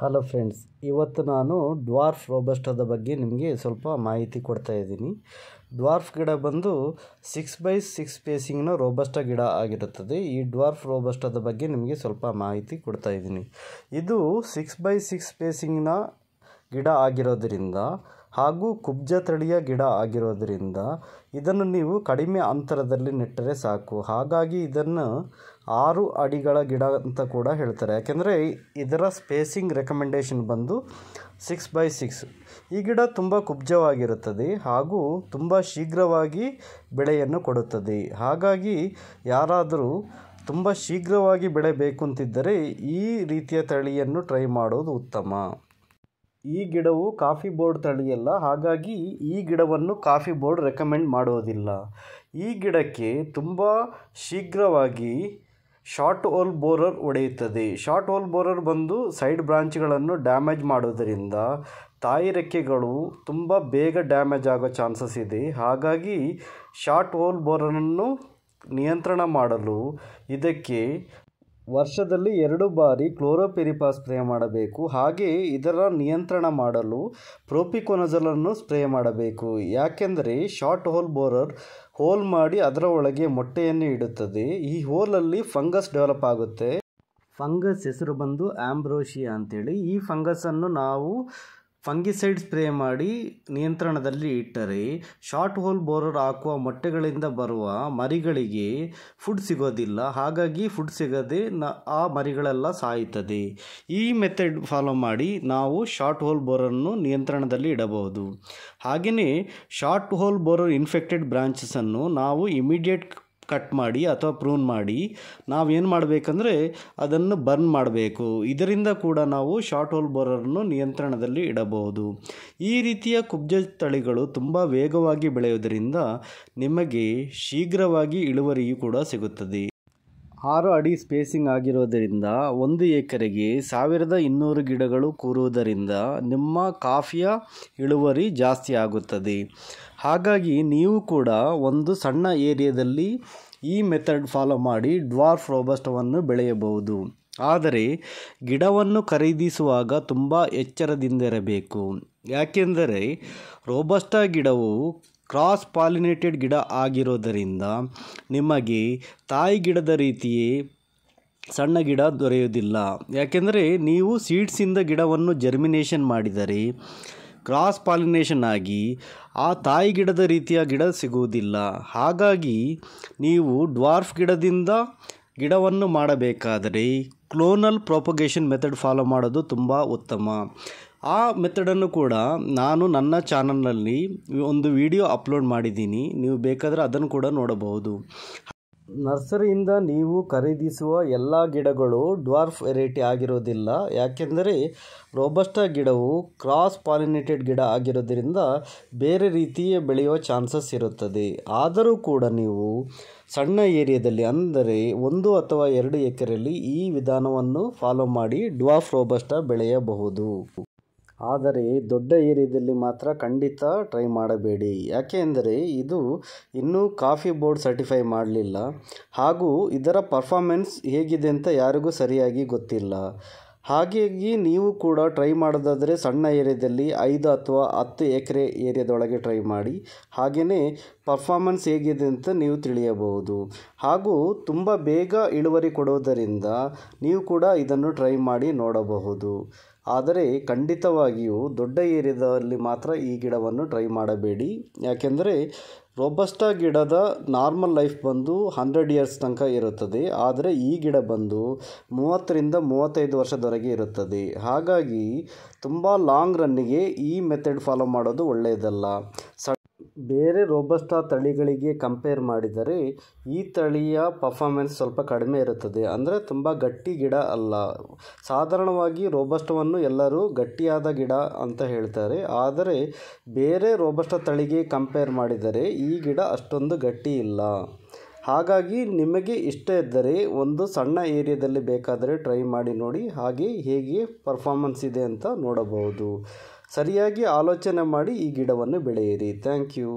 Hello friends ಇವತ್ತು ನಾನು dwarf ರೋಬಸ್ಟದ ಬಗ್ಗೆ ನಿಮಗೆ ಸ್ವಲ್ಪ ಮಾಹಿತಿ ಕೊಡ್ತಾ ಇದ್ದೀನಿ. ಡ್ವಾರ್ಫ್ ಗಿಡ ಬಂದು ಸಿಕ್ಸ್ ಬೈ ಸಿಕ್ಸ್ ಸ್ಪೇಸಿಂಗ್ನ ರೋಬಸ್ಟ ಗಿಡ ಆಗಿರುತ್ತದೆ. ಈ ಡ್ವಾರ್ಫ್ ರೋಬಸ್ಟದ ಬಗ್ಗೆ ನಿಮಗೆ ಸ್ವಲ್ಪ ಮಾಹಿತಿ ಕೊಡ್ತಾ ಇದ್ದೀನಿ. ಇದು ಸಿಕ್ಸ್ ಬೈ ಸಿಕ್ಸ್ ಸ್ಪೇಸಿಂಗ್ನ ಗಿಡ ಆಗಿರೋದರಿಂದ ಹಾಗೂ ಕುಬ್ಜ ತಳಿಯ ಗಿಡ ಆಗಿರೋದರಿಂದ ಇದನ್ನು ನೀವು ಕಡಿಮೆ ಅಂತರದಲ್ಲಿ ನೆಟ್ಟರೆ ಸಾಕು. ಹಾಗಾಗಿ ಇದನ್ನು ಆರು ಅಡಿಗಳ ಗಿಡ ಅಂತ ಕೂಡ ಹೇಳ್ತಾರೆ. ಯಾಕೆಂದರೆ ಇದರ ಸ್ಪೇಸಿಂಗ್ ರೆಕಮೆಂಡೇಷನ್ ಬಂದು ಸಿಕ್ಸ್ ಬೈ ಸಿಕ್ಸ್ ಈ ಗಿಡ ತುಂಬ ಕುಬ್ಜವಾಗಿರುತ್ತದೆ ಹಾಗೂ ತುಂಬ ಶೀಘ್ರವಾಗಿ ಬೆಳೆಯನ್ನು ಕೊಡುತ್ತದೆ. ಹಾಗಾಗಿ ಯಾರಾದರೂ ತುಂಬ ಶೀಘ್ರವಾಗಿ ಬೆಳೆ ಬೇಕು ಅಂತಿದ್ದರೆ ಈ ರೀತಿಯ ತಳಿಯನ್ನು ಟ್ರೈ ಮಾಡೋದು ಉತ್ತಮ. ಈ ಗಿಡವು ಕಾಫಿ ಬೋರ್ಡ್ ತಳಿಯಲ್ಲ, ಹಾಗಾಗಿ ಈ ಗಿಡವನ್ನು ಕಾಫಿ ಬೋರ್ಡ್ ರೆಕಮೆಂಡ್ ಮಾಡೋದಿಲ್ಲ. ಈ ಗಿಡಕ್ಕೆ ತುಂಬ ಶೀಘ್ರವಾಗಿ ಶಾರ್ಟ್ ಹೋಲ್ ಬೋರರ್ ಒಡೆಯುತ್ತದೆ. ಶಾರ್ಟ್ ಹೋಲ್ ಬೋರರ್ ಬಂದು ಸೈಡ್ ಬ್ರಾಂಚ್ಗಳನ್ನು ಡ್ಯಾಮೇಜ್ ಮಾಡೋದರಿಂದ ತಾಯಿ ರೆಕ್ಕೆಗಳು ತುಂಬ ಬೇಗ ಡ್ಯಾಮೇಜ್ ಆಗೋ ಚಾನ್ಸಸ್ ಇದೆ. ಹಾಗಾಗಿ ಶಾರ್ಟ್ ಹೋಲ್ ಬೋರರನ್ನು ನಿಯಂತ್ರಣ ಮಾಡಲು ಇದಕ್ಕೆ ವರ್ಷದಲ್ಲಿ ಎರಡು ಬಾರಿ ಕ್ಲೋರೋಪೆರಿಪಾ ಸ್ಪ್ರೇ ಮಾಡಬೇಕು. ಹಾಗೆ ಇದರ ನಿಯಂತ್ರಣ ಮಾಡಲು ಪ್ರೋಪಿಕೊನಜಲನ್ನು ಸ್ಪ್ರೇ ಮಾಡಬೇಕು. ಯಾಕೆಂದರೆ ಶಾರ್ಟ್ ಹೋಲ್ ಬೋರರ್ ಹೋಲ್ ಮಾಡಿ ಅದರ ಒಳಗೆ ಮೊಟ್ಟೆಯನ್ನು ಇಡುತ್ತದೆ. ಈ ಹೋಲಲ್ಲಿ ಫಂಗಸ್ ಡೆವಲಪ್ ಆಗುತ್ತೆ. ಫಂಗಸ್ ಹೆಸರು ಬಂದು ಆಂಬ್ರೋಷಿಯಾ ಅಂತೇಳಿ. ಈ ಫಂಗಸನ್ನು ನಾವು ಫಂಗಿಸೈಡ್ ಸ್ಪ್ರೇ ಮಾಡಿ ನಿಯಂತ್ರಣದಲ್ಲಿ ಇಟ್ಟರೆ ಶಾರ್ಟ್ ಹೋಲ್ ಬೋರರ್ ಹಾಕುವ ಮೊಟ್ಟೆಗಳಿಂದ ಬರುವ ಮರಿಗಳಿಗೆ ಫುಡ್ ಸಿಗೋದಿಲ್ಲ. ಹಾಗಾಗಿ ಫುಡ್ ಸಿಗದೆ ನ ಆ ಮರಿಗಳೆಲ್ಲ ಸಾಯುತ್ತದೆ. ಈ ಮೆಥಡ್ ಫಾಲೋ ಮಾಡಿ ನಾವು ಶಾರ್ಟ್ ಹೋಲ್ ಬೋರನ್ನು ನಿಯಂತ್ರಣದಲ್ಲಿ ಇಡಬಹುದು. ಹಾಗೆಯೇ ಶಾರ್ಟ್ ಹೋಲ್ ಬೋರರ್ ಇನ್ಫೆಕ್ಟೆಡ್ ಬ್ರಾಂಚಸನ್ನು ನಾವು ಇಮಿಡಿಯೇಟ್ ಕಟ್ ಮಾಡಿ ಅಥವಾ ಪ್ರೂನ್ ಮಾಡಿ ನಾವೇನು ಮಾಡಬೇಕಂದ್ರೆ ಅದನ್ನು ಬರ್ನ್ ಮಾಡಬೇಕು. ಇದರಿಂದ ಕೂಡ ನಾವು ಶಾರ್ಟ್ ಹೋಲ್ ಬೋರರನ್ನು ನಿಯಂತ್ರಣದಲ್ಲಿ ಇಡಬಹುದು. ಈ ರೀತಿಯ ಕುಬ್ಜ ತಳಿಗಳು ತುಂಬ ವೇಗವಾಗಿ ಬೆಳೆಯುವುದರಿಂದ ನಿಮಗೆ ಶೀಘ್ರವಾಗಿ ಇಳುವರಿಯೂ ಕೂಡ ಸಿಗುತ್ತದೆ. ಆರು ಅಡಿ ಸ್ಪೇಸಿಂಗ್ ಆಗಿರೋದರಿಂದ ಒಂದು ಎಕರೆಗೆ ಸಾವಿರದ ಇನ್ನೂರು ಗಿಡಗಳು ಕೂರುವುದರಿಂದ ನಿಮ್ಮ ಕಾಫಿಯ ಇಳುವರಿ ಜಾಸ್ತಿ ಆಗುತ್ತದೆ. ಹಾಗಾಗಿ ನೀವು ಕೂಡ ಒಂದು ಸಣ್ಣ ಏರಿಯಾದಲ್ಲಿ ಈ ಮೆಥಡ್ ಫಾಲೋ ಮಾಡಿ ಡ್ವಾರ್ಫ್ ರೋಬಸ್ಟವನ್ನು ಬೆಳೆಯಬಹುದು. ಆದರೆ ಗಿಡವನ್ನು ಖರೀದಿಸುವಾಗ ತುಂಬ ಎಚ್ಚರದಿಂದಿರಬೇಕು ಯಾಕೆಂದರೆ ರೋಬಸ್ಟ ಗಿಡವು ಕ್ರಾಸ್ ಪಾಲಿನೇಟೆಡ್ ಗಿಡ ಆಗಿರೋದರಿಂದ ನಿಮಗೆ ತಾಯಿ ಗಿಡದ ರೀತಿಯೇ ಸಣ್ಣ ಗಿಡ ದೊರೆಯುವುದಿಲ್ಲ. ಯಾಕೆಂದರೆ ನೀವು ಸೀಡ್ಸಿಂದ ಗಿಡವನ್ನು ಜರ್ಮಿನೇಷನ್ ಮಾಡಿದರೆ ಕ್ರಾಸ್ ಪಾಲಿನೇಷನ್ ಆಗಿ ಆ ತಾಯಿ ಗಿಡದ ರೀತಿಯ ಗಿಡ ಸಿಗುವುದಿಲ್ಲ. ಹಾಗಾಗಿ ನೀವು ಡ್ವಾರ್ಫ್ ಗಿಡದಿಂದ ಗಿಡವನ್ನು ಮಾಡಬೇಕಾದರೆ ಕ್ಲೋನಲ್ ಪ್ರೊಪಗೇಷನ್ ಮೆಥಡ್ ಫಾಲೋ ಮಾಡೋದು ತುಂಬ ಉತ್ತಮ. ಆ ಮೆಥಡನ್ನು ಕೂಡ ನಾನು ನನ್ನ ಚಾನಲ್ನಲ್ಲಿ ಒಂದು ವಿಡಿಯೋ ಅಪ್ಲೋಡ್ ಮಾಡಿದ್ದೀನಿ. ನೀವು ಬೇಕಾದರೆ ಅದನ್ನು ಕೂಡ ನೋಡಬಹುದು. ನರ್ಸರಿಯಿಂದ ನೀವು ಖರೀದಿಸುವ ಎಲ್ಲ ಗಿಡಗಳು ಡ್ವಾರ್ಫ್ ವೆರೈಟಿ ಆಗಿರೋದಿಲ್ಲ. ಯಾಕೆಂದರೆ ರೋಬಸ್ಟ ಗಿಡವು ಕ್ರಾಸ್ ಪಾಲಿನೇಟೆಡ್ ಗಿಡ ಆಗಿರೋದ್ರಿಂದ ಬೇರೆ ರೀತಿಯ ಬೆಳೆಯುವ ಚಾನ್ಸಸ್ ಇರುತ್ತದೆ. ಆದರೂ ಕೂಡ ನೀವು ಸಣ್ಣ ಏರಿಯಾದಲ್ಲಿ, ಅಂದರೆ ಒಂದು ಅಥವಾ ಎರಡು ಎಕರೆಯಲ್ಲಿ ಈ ವಿಧಾನವನ್ನು ಫಾಲೋ ಮಾಡಿ ಡ್ವಾರ್ಫ್ ರೋಬಸ್ಟ ಬೆಳೆಯಬಹುದು. ಆದರೆ ದೊಡ್ಡ ಏರಿಯಾದಲ್ಲಿ ಮಾತ್ರ ಖಂಡಿತ ಟ್ರೈ ಮಾಡಬೇಡಿ. ಯಾಕೆ ಎಂದರೆ ಇದು ಇನ್ನೂ ಕಾಫಿ ಬೋರ್ಡ್ ಸರ್ಟಿಫೈ ಮಾಡಲಿಲ್ಲ. ಹಾಗೂ ಇದರ ಪರ್ಫಾರ್ಮೆನ್ಸ್ ಹೇಗಿದೆ ಅಂತ ಯಾರಿಗೂ ಸರಿಯಾಗಿ ಗೊತ್ತಿಲ್ಲ. ಹಾಗಾಗಿ ನೀವು ಕೂಡ ಟ್ರೈ ಮಾಡೋದಾದರೆ ಸಣ್ಣ ಏರಿಯಾದಲ್ಲಿ ಐದು ಅಥವಾ ಹತ್ತು ಎಕರೆ ಏರಿಯಾದೊಳಗೆ ಟ್ರೈ ಮಾಡಿ. ಹಾಗೆಯೇ ಪರ್ಫಾರ್ಮೆನ್ಸ್ ಹೇಗಿದೆ ಅಂತ ನೀವು ತಿಳಿಯಬಹುದು. ಹಾಗೂ ತುಂಬ ಬೇಗ ಇಳುವರಿ ಕೊಡೋದರಿಂದ ನೀವು ಕೂಡ ಇದನ್ನು ಟ್ರೈ ಮಾಡಿ ನೋಡಬಹುದು. ಆದರೆ ಖಂಡಿತವಾಗಿಯೂ ದೊಡ್ಡ ಏರಿಯಾದಲ್ಲಿ ಮಾತ್ರ ಈ ಗಿಡವನ್ನು ಟ್ರೈ ಮಾಡಬೇಡಿ. ಯಾಕೆಂದರೆ ರೋಬಸ್ಟ ಗಿಡದ ನಾರ್ಮಲ್ ಲೈಫ್ ಬಂದು ಹಂಡ್ರೆಡ್ ಇಯರ್ಸ್ ತನಕ ಇರುತ್ತದೆ. ಆದರೆ ಈ ಗಿಡ ಬಂದು ಮೂವತ್ತರಿಂದ ಮೂವತ್ತೈದು ವರ್ಷದವರೆಗೆ ಇರುತ್ತದೆ. ಹಾಗಾಗಿ ತುಂಬ ಲಾಂಗ್ ರನ್ನಿಗೆ ಈ ಮೆಥಡ್ ಫಾಲೋ ಮಾಡೋದು ಒಳ್ಳೆಯದಲ್ಲ. ಬೇರೆ ರೋಬಸ್ಟ ತಳಿಗಳಿಗೆ ಕಂಪೇರ್ ಮಾಡಿದರೆ ಈ ತಳಿಯ ಪರ್ಫಾರ್ಮೆನ್ಸ್ ಸ್ವಲ್ಪ ಕಡಿಮೆ ಇರುತ್ತದೆ. ಅಂದರೆ ತುಂಬ ಗಟ್ಟಿ ಗಿಡ ಅಲ್ಲ. ಸಾಧಾರಣವಾಗಿ ರೋಬಸ್ಟವನ್ನು ಎಲ್ಲರೂ ಗಟ್ಟಿಯಾದ ಗಿಡ ಅಂತ ಹೇಳ್ತಾರೆ. ಆದರೆ ಬೇರೆ ರೋಬಸ್ಟ ತಳಿಗೆ ಕಂಪೇರ್ ಮಾಡಿದರೆ ಈ ಗಿಡ ಅಷ್ಟೊಂದು ಗಟ್ಟಿ ಇಲ್ಲ. ಹಾಗಾಗಿ ನಿಮಗೆ ಇಷ್ಟ ಇದ್ದರೆ ಒಂದು ಸಣ್ಣ ಏರಿಯಾದಲ್ಲಿ ಬೇಕಾದರೆ ಟ್ರೈ ಮಾಡಿ ನೋಡಿ, ಹಾಗೆ ಹೇಗೆ ಪರ್ಫಾರ್ಮೆನ್ಸ್ ಇದೆ ಅಂತ ನೋಡಬಹುದು. ಸರಿಯಾಗಿ ಆಲೋಚನೆ ಮಾಡಿ ಈ ಗಿಡವನ್ನು ಬೆಳೆಯಿರಿ. Thank you